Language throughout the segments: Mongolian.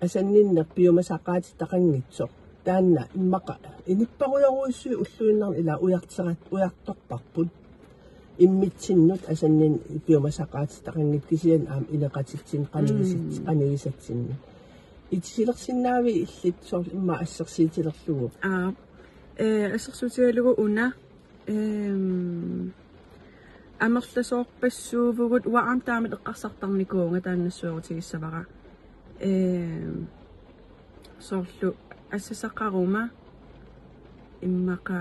асанниннер пиумасақаатиттақангитсо таанна иммаqa иниппаруйоруиссуи уллуиннар ила уяртсерат уярторпарпут иммитсиннут асаннин пиумасақаатиттақангит кисиан аам инеқатитсин қанигисит қанигисатсинни итсилерсиннаави иллит соор имма ассерсиитилерлугу аа э ассерсуутигалугу уна эм амерласоорпассуувгут уаам таамат эққарсартарникуунга тааннассуорутигиссавара эм соорлу ассасаққарума иммақа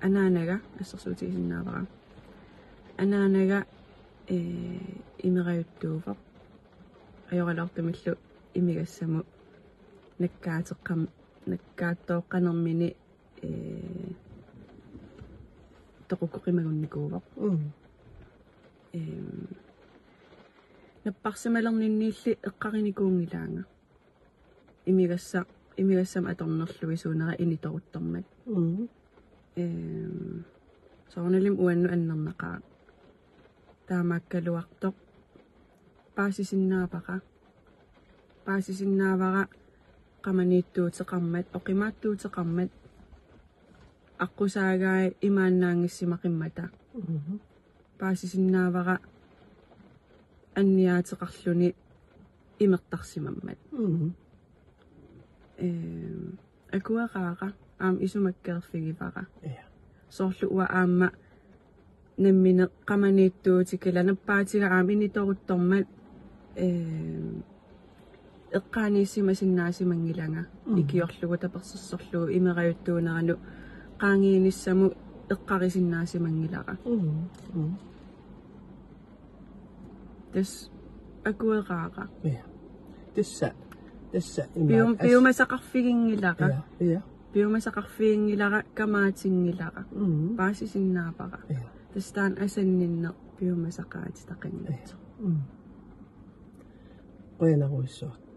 анаанага ассерсуутигисиннаавара анаанага э имераюттуувақ ajoralortumillu imigassamu наккаатеққам наккааттооққанермини э тоқуккоқимагунникуувақ эм наппарсималернинниилли эққариникуунгилаанга имигасса имигассам аторнерлуи суунера иниторуттормат эм соорналим уанну аннернақаа таамааккалуартоқ паасисиннаапаqa паасисиннаавара qamaniittuuteqarmat oqimaattuuteqarmat аққусаагаи имааннаангиссимақиммата паасисиннаавара анниаатеқарлүни имертарсимаммат. Э акуараара аам исумаккерфигивара. Соорлу уа аама наммине qamaniittuutikala наппаатига аам иниторуттормат э эққаанииссимасиннаасимангилага икиорлугу таперсерсорлугу имераюттуунерану this aguarara. Yeah. This set. This set. Bium bium may sakak figing nila ka. Yeah. yeah. Bium may sakak figing nila ka kamatsing nila ka. Mm-hmm. Mm. Pasising na pa ka. Yeah. Tas tan asan ninno bium may sakak takin nito. Mm. Kaya na ko isot.